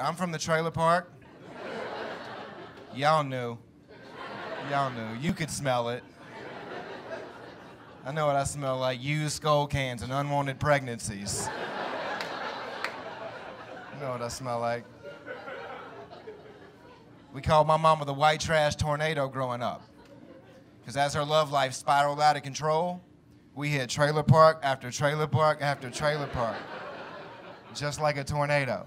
I'm from the trailer park. Y'all knew. Y'all knew. You could smell it. I know what I smell like used Skoal cans and unwanted pregnancies. You know what I smell like. We called my mama the white trash tornado growing up. Because as her love life spiraled out of control, we hit trailer park after trailer park after trailer park. Just like a tornado.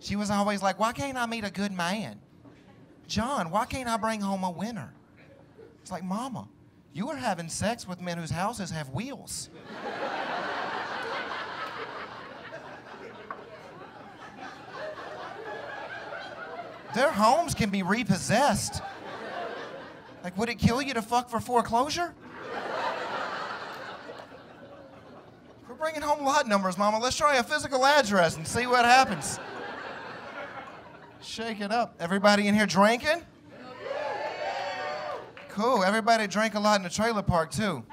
She was always like, Why can't I meet a good man? Jon, why can't I bring home a winner? It's like, Mama, you are having sex with men whose houses have wheels. Their homes can be repossessed. Like, would it kill you to fuck for foreclosure? We're bringing home lot numbers, Mama. Let's try a physical address and see what happens. Shake it up. Everybody in here drinking? Cool. Everybody drank a lot in the trailer park, too.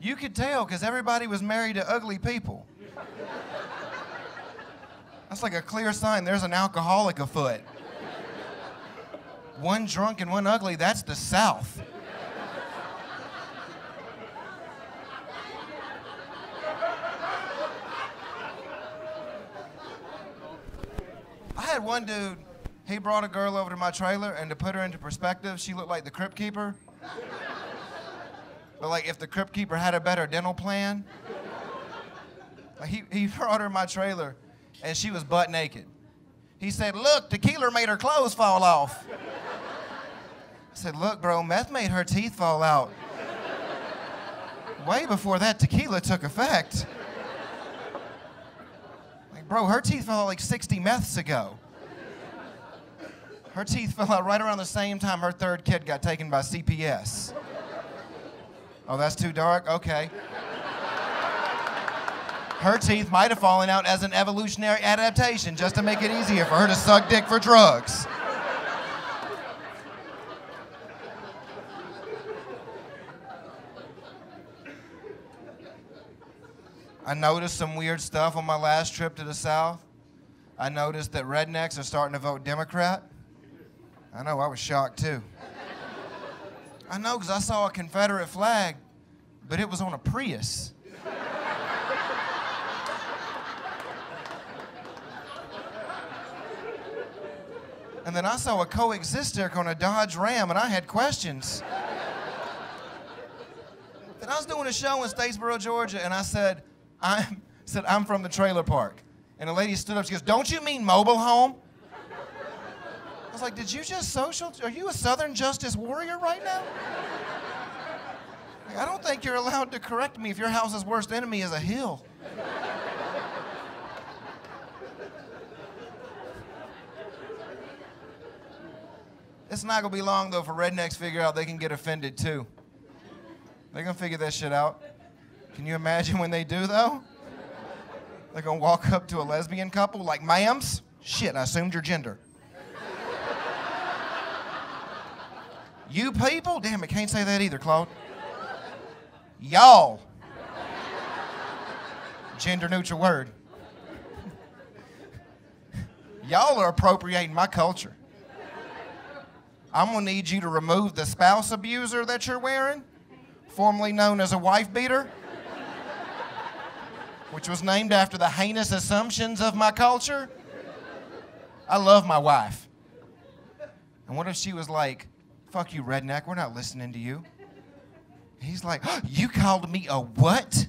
You could tell because everybody was married to ugly people. That's like a clear sign there's an alcoholic afoot. One drunk and one ugly, that's the South. Had one dude, he brought a girl over to my trailer, and to put her into perspective, she looked like the Crypt Keeper. But like if the Crypt Keeper had a better dental plan. He, he brought her in my trailer, and she was butt naked. He said, Look, tequila made her clothes fall off. I said, Look, bro, meth made her teeth fall out. Way before that tequila took effect. Bro, her teeth fell out like 60 meths ago. Her teeth fell out right around the same time her third kid got taken by CPS. Oh, that's too dark? Okay. Her teeth might have fallen out as an evolutionary adaptation just to make it easier for her to suck dick for drugs. I noticed some weird stuff on my last trip to the South. I noticed that rednecks are starting to vote Democrat. I know, I was shocked too. I know, because I saw a Confederate flag, but it was on a Prius. And then I saw a coexister on a Dodge Ram, and I had questions. then I was doing a show in Statesboro, Georgia, and I said, I'm, said, I'm from the trailer park. And a lady stood up, she goes, Don't you mean mobile home? I was like, Did you just social? Are you a Southern Justice warrior right now? Like, I don't think you're allowed to correct me if your house's worst enemy is a hill. It's not gonna be long though for rednecks figure out they can get offended too. They're gonna figure that shit out. Can you imagine when they do though? They're gonna walk up to a lesbian couple like, ma'ams? Shit, I assumed your gender. you people? Damn it, can't say that either, Claude. Y'all. Gender neutral word. Y'all are appropriating my culture. I'm gonna need you to remove the spouse abuser that you're wearing, formerly known as a wife beater, which was named after the heinous assumptions of my culture. I love my wife. And what if she was like, fuck you, redneck, we're not listening to you? He's like, oh, you called me a what?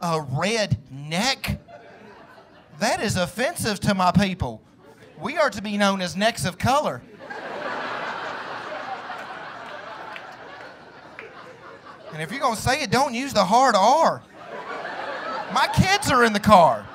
A red neck? That is offensive to my people. We are to be known as necks of color. And if you're going to say it, don't use the hard R. My kids are in the car.